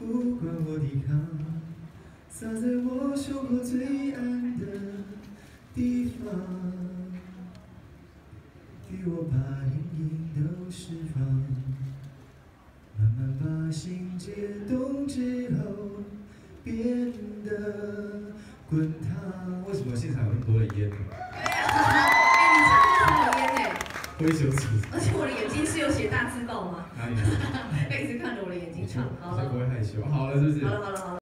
不管我抵抗洒在我胸口最暗的地方替我把阴影都释放慢慢把心解冻之后变得滚烫为什么现场有那么多的烟 灰色而且我的眼睛是有写大字报吗？一直看着我的眼睛唱。好我才了，不会害羞。好了，是不是？好了，好了，好了。